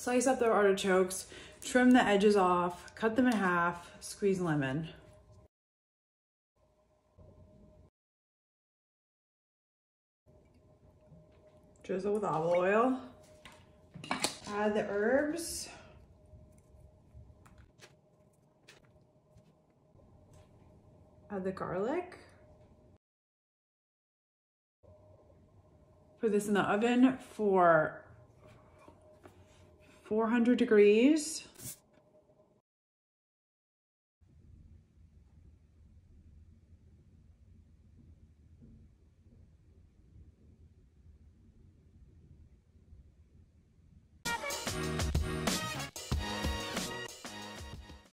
Slice up the artichokes, trim the edges off, cut them in half, squeeze lemon. Drizzle with olive oil. Add the herbs. Add the garlic. Put this in the oven for 400 degrees